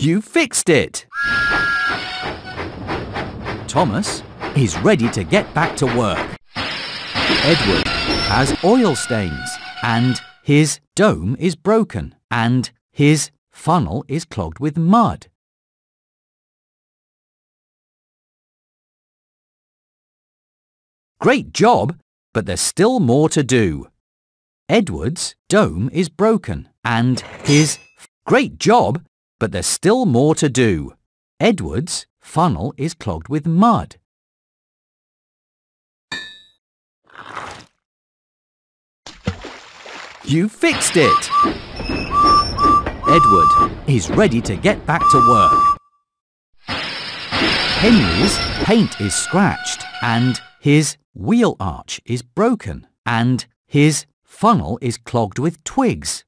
You fixed it! Thomas is ready to get back to work. Edward has oil stains and his dome is broken and his funnel is clogged with mud. Great job, but there's still more to do. Edward's dome is broken and his great job, but there's still more to do. Edward's funnel is clogged with mud. You fixed it! Edward is ready to get back to work. Henry's paint is scratched and his wheel arch is broken and his funnel is clogged with twigs.